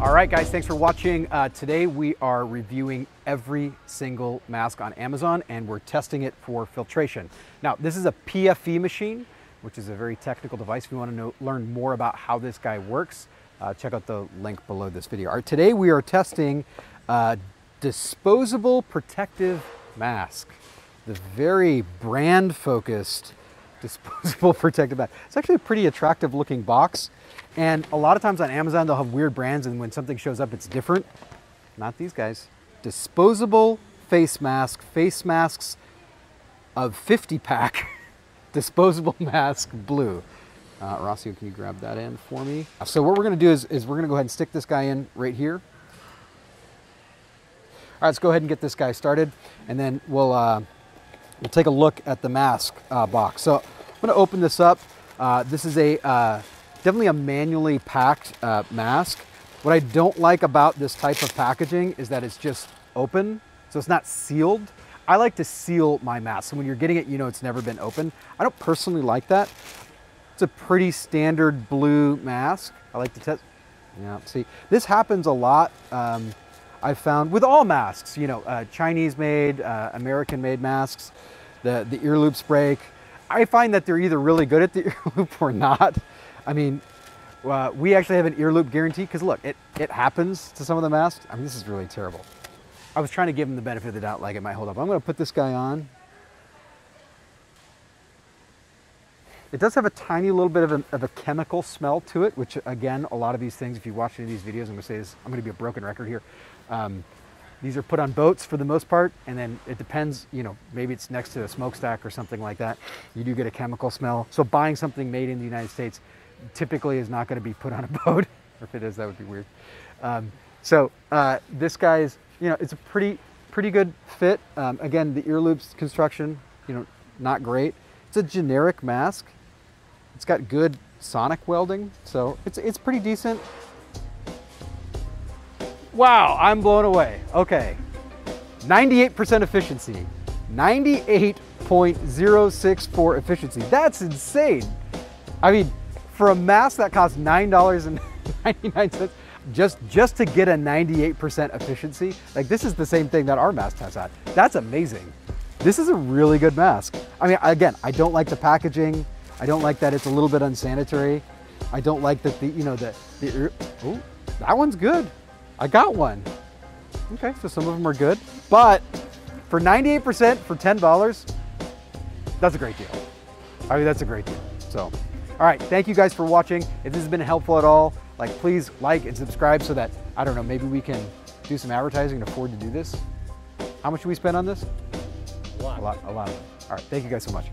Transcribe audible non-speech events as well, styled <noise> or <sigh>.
All right, guys, thanks for watching. Uh, today we are reviewing every single mask on Amazon and we're testing it for filtration. Now, this is a PFE machine, which is a very technical device. If you want to know, learn more about how this guy works, uh, check out the link below this video. All right, today we are testing disposable protective mask, the very brand focused disposable <laughs> protective mask. It's actually a pretty attractive looking box. And a lot of times on Amazon, they'll have weird brands, and when something shows up, it's different. Not these guys. Disposable face mask, face masks of 50 pack, <laughs> disposable <laughs> mask blue. Uh, Rossio, can you grab that in for me? So what we're gonna do is, is we're gonna go ahead and stick this guy in right here. All right, let's go ahead and get this guy started, and then we'll, uh, we'll take a look at the mask uh, box. So I'm gonna open this up. Uh, this is a uh, definitely a manually packed uh, mask. What I don't like about this type of packaging is that it's just open, so it's not sealed. I like to seal my mask. So when you're getting it, you know it's never been open. I don't personally like that. It's a pretty standard blue mask. I like to test. Yeah, see, this happens a lot. Um, I've found with all masks, you know, uh, Chinese made, uh, American made masks, the, the ear loops break. I find that they're either really good at the <laughs> ear loop or not. I mean, uh, we actually have an ear loop guarantee because look, it, it happens to some of the masks. I mean, this is really terrible. I was trying to give him the benefit of the doubt like it might hold up. I'm gonna put this guy on. It does have a tiny little bit of a, of a, chemical smell to it, which again, a lot of these things, if you watch any of these videos, I'm gonna say this, I'm gonna be a broken record here. Um, these are put on boats for the most part, and then it depends, you know, maybe it's next to a smokestack or something like that. You do get a chemical smell. So buying something made in the United States typically is not gonna be put on a <laughs> boat. or if it is, that would be weird. Um, so uh, this guy's, you know, it's a pretty, pretty good fit. Um, again, the ear loops construction, you know, not great. It's a generic mask. It's got good sonic welding, so it's, it's pretty decent. Wow, I'm blown away. Okay, 98% efficiency, 98.064 efficiency. That's insane. I mean, for a mask that costs $9.99, just, just to get a 98% efficiency, like this is the same thing that our mask has at. That's amazing. This is a really good mask. I mean, again, I don't like the packaging. I don't like that it's a little bit unsanitary. I don't like that the, you know, the, the oh, that one's good. I got one. Okay, so some of them are good, but for 98% for $10, that's a great deal. I mean, that's a great deal. So, all right, thank you guys for watching. If this has been helpful at all, like please like and subscribe so that, I don't know, maybe we can do some advertising and afford to do this. How much do we spend on this? A lot. A lot, a lot. All right, thank you guys so much.